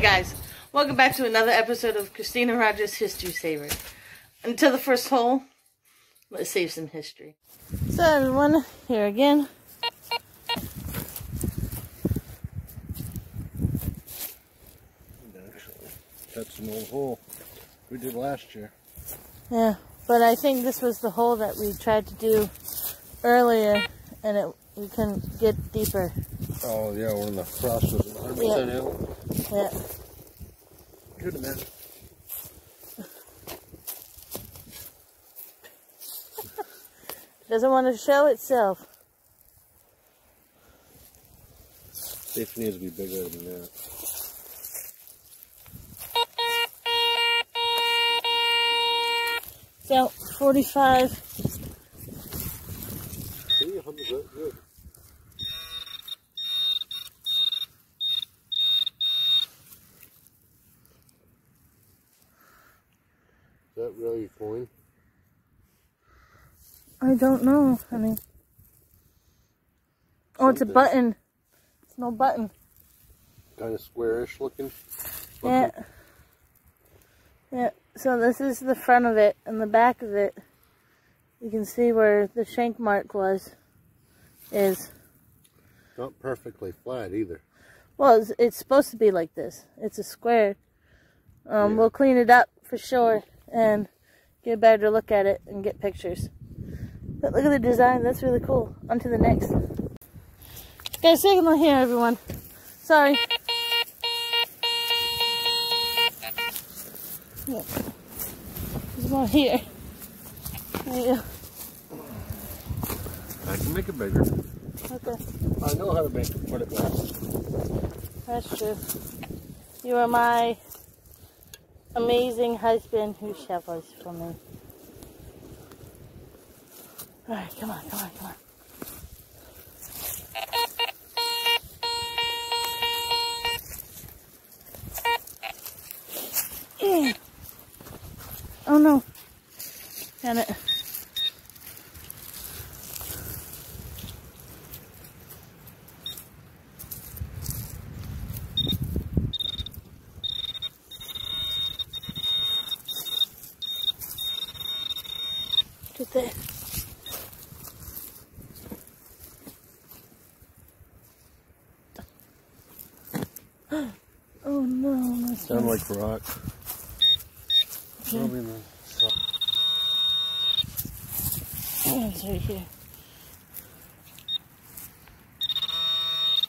guys, welcome back to another episode of Kristina Rogers History Saver. Until the first hole, let's save some history. So everyone, here again. Actually, that's an old hole we did last year. Yeah, but I think this was the hole that we tried to do earlier, and it we couldn't get deeper. Oh yeah, when the frost was 100% Yeah. out. Yeah. Good enough. Doesn't want to show itself. This needs to be bigger than that. So, 45. See, 100 good. Is that really a coin? I don't know, honey. Oh, it's a Something. button. It's no button. Kind of squarish looking. Yeah. Yeah, so this is the front of it, and the back of it, you can see where the shank mark was, is. Not perfectly flat either. Well, it's, it's supposed to be like this. It's a square. Um, Yeah. We'll clean it up for sure, and get a better look at it and get pictures. But look at the design, that's really cool. On to the next. Guys, signal here, everyone. Sorry. Yeah. There's one here. There you go. I can make it bigger. Okay, I know how to make it, put it back. that's true. You are my amazing husband who shovels for me. Alright, come on, come on, come on. Oh no. Damn it. Get there. Oh no, that's Sound like rock. Probably the- Oh, it's right here.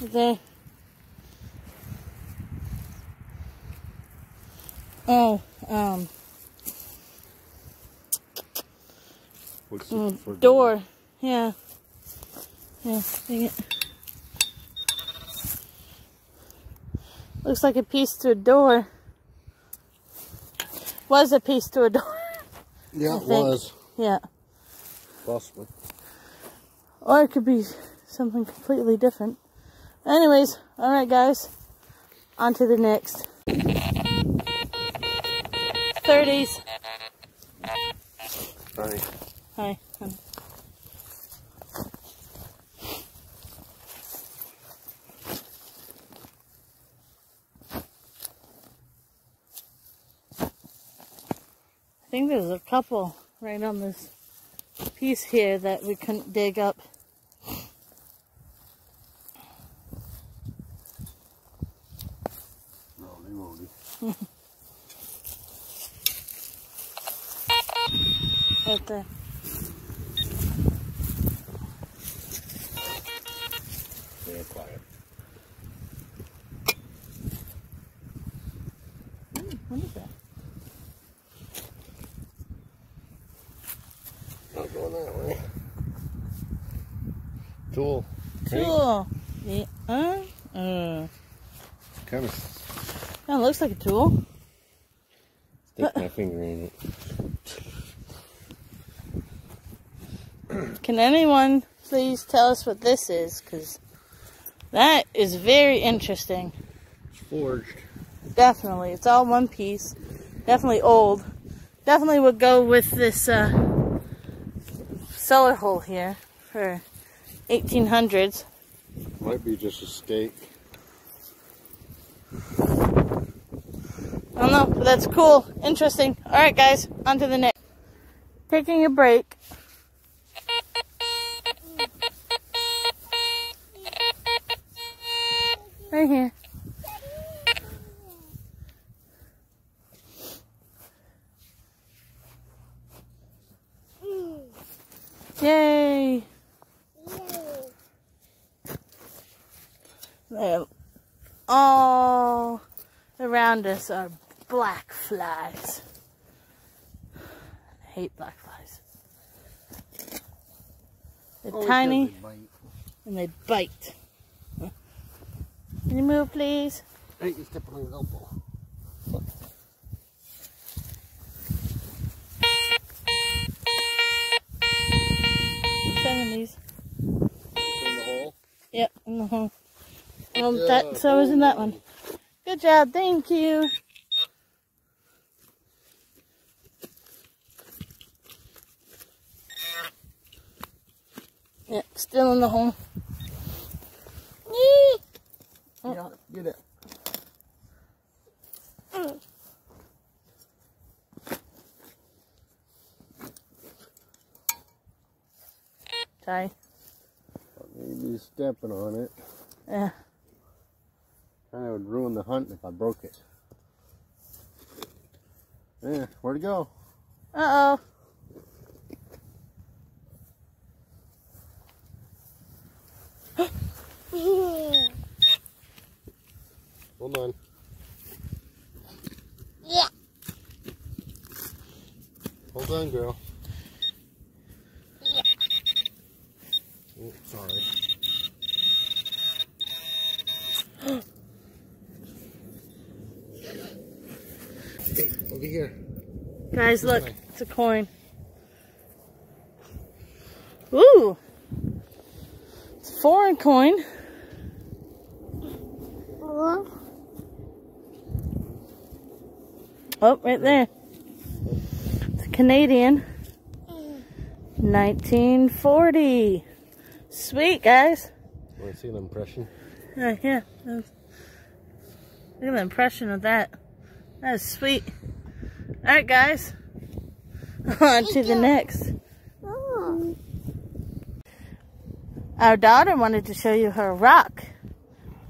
There. Oh, um, What's mm, it door. Yeah. Yeah, dang it. Looks like a piece to a door. Was a piece to a door. Yeah, it was. yeah. Possibly. Or it could be something completely different. Anyways, alright guys. On to the next. 30s. Sorry. Hi. honey. I think there's a couple right on this piece here that we couldn't dig up. No, they won't. Right there. They're quiet. What is that? Not going that way. Tool. Tool. Yeah. Uh, uh. Kind of That looks like a tool. stick my finger in it. Can anyone please tell us what this is? Because that is very interesting. It's forged. Definitely. It's all one piece. Definitely old. Definitely would go with this uh, cellar hole here for 1800s. Might be just a stake. I don't know, but that's cool. Interesting. All right, guys, on to the next. Taking a break. Right here. Yay! They're all us are black flies. I hate black flies. They're tiny does it bite. and they bite. Can you move, please? Hey, you step on his elbow. Seven these. In the hole. Yep. Well, um, Yeah, that so was in that one. Good job. Thank you. Yep, still in the hole. Yee. Oh. Yeah, get it. Sorry. Maybe stepping on it. Yeah. Kind of would ruin the if I broke it. Yeah, where'd it go? Uh oh. Hold on. Yeah. Hold on, girl. Hey, over here. Guys, look. It's a coin. Ooh. It's a foreign coin. Oh, right there. It's a Canadian. 1940. Sweet, guys. Want to see an impression? Yeah. Look at the impression of that. That is sweet. Alright, guys. On to the next. Our daughter wanted to show you her rock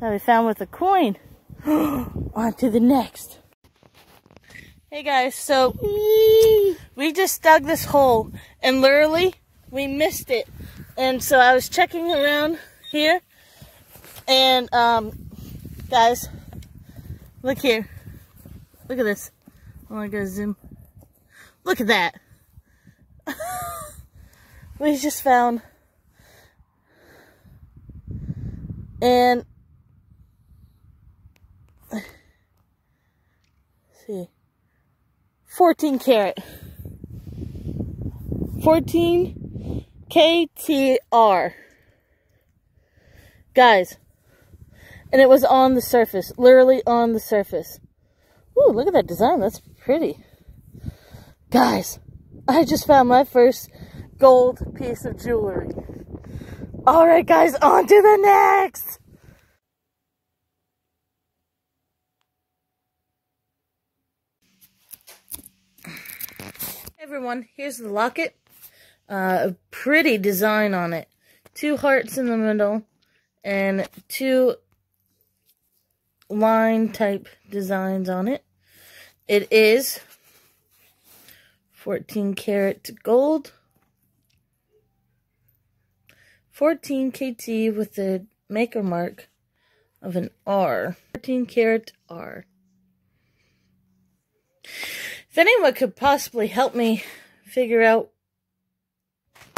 that we found with a coin. On to the next. Hey guys, so we just dug this hole and literally we missed it. And so I was checking around here and um guys, look here. Look at this. Oh I gotta zoom. Look at that. we just found and see 14 karat 14 KTR guys and it was on the surface literally on the surface Ooh, look at that design that's pretty guys I just found my first gold piece of jewelry all right guys on to the next everyone, here's the locket. Uh, a pretty design on it. Two hearts in the middle and two line type designs on it. It is 14 karat gold. 14 KT with the maker mark of an R. 14 karat R. If anyone could possibly help me figure out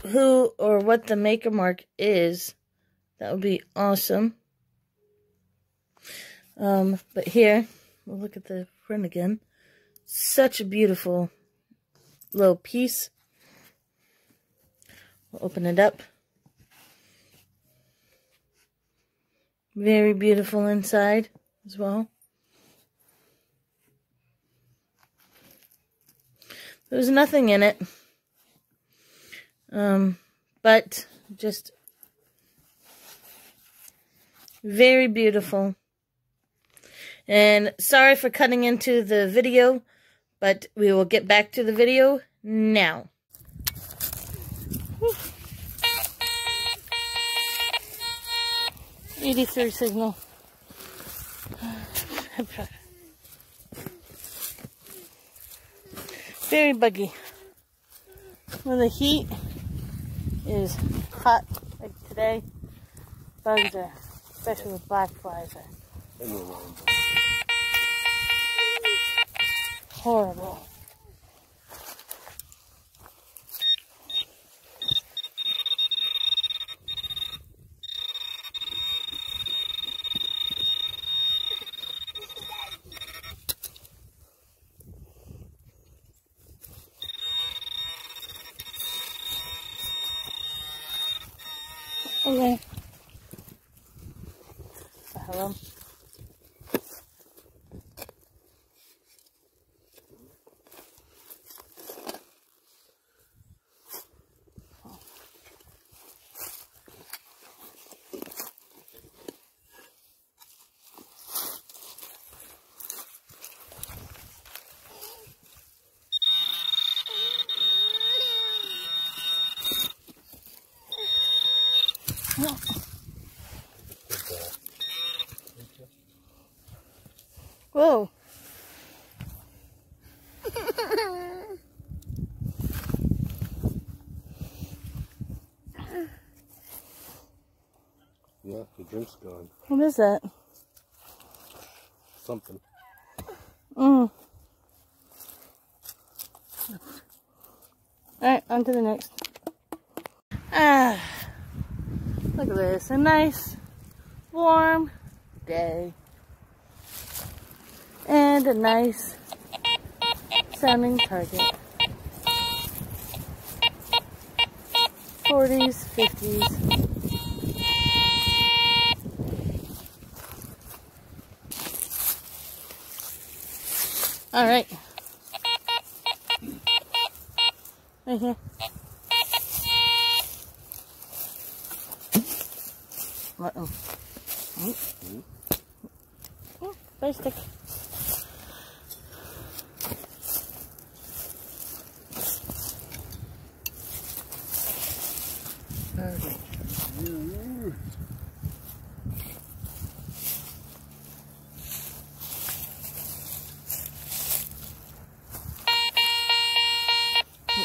who or what the maker mark is, that would be awesome. Um, but here, we'll look at the print again. Such a beautiful little piece. We'll open it up. Very beautiful inside as well. There's nothing in it. Um, but just very beautiful. And sorry for cutting into the video, but we will get back to the video now. Eighty-three signal. Very buggy. When the heat is hot, like today, bugs are, especially with black flies, are horrible. Okay. Hello. Whoa. Yeah, the drink's gone. What is that? Something. Mm. Alright, on to the next. Ah, look at this. A nice, warm day. And a nice sounding target. 40s, 50s. All right. Right here. Uh-oh. Oh. Oh, bite stick.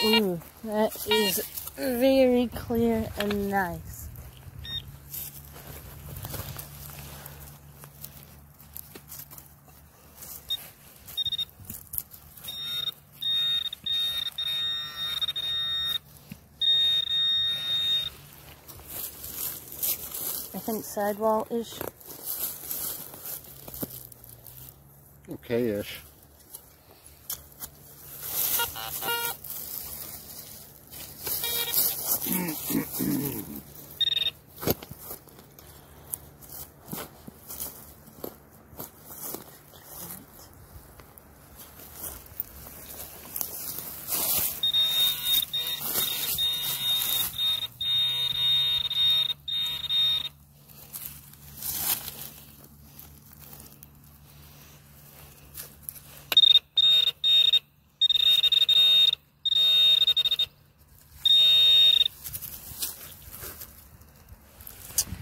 Ooh, that is very clear and nice. I think sidewall-ish. Okay-ish.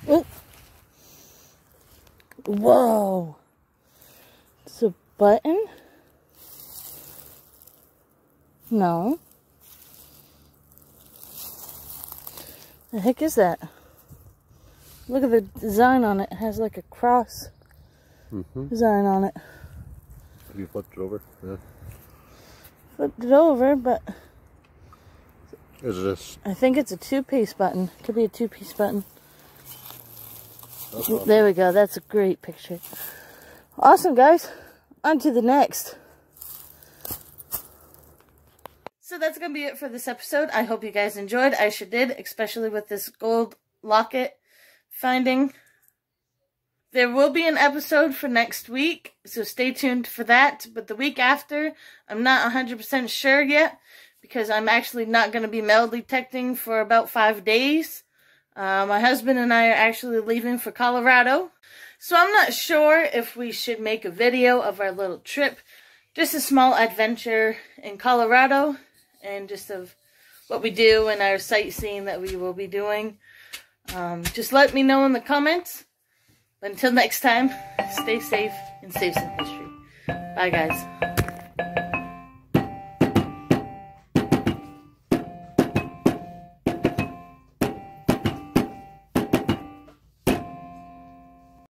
Oh. Whoa. It's a button? No. The heck is that? Look at the design on it. It has like a cross Mm-hmm. design on it. Have you flipped it over? Yeah. Flipped it over, but Is this? I think it's a two-piece button. Could be a two-piece button. Not- There we go. That's a great picture. Awesome, guys. On to the next. So that's going to be it for this episode. I hope you guys enjoyed. I sure did, especially with this gold locket finding. There will be an episode for next week, so stay tuned for that. But the week after, I'm not 100% sure yet because I'm actually not going to be metal detecting for about five days. Uh, my husband and I are actually leaving for Colorado. So I'm not sure if we should make a video of our little trip. Just a small adventure in Colorado and just of what we do and our sightseeing that we will be doing. Um, just let me know in the comments. Until next time, stay safe and save some history. Bye, guys.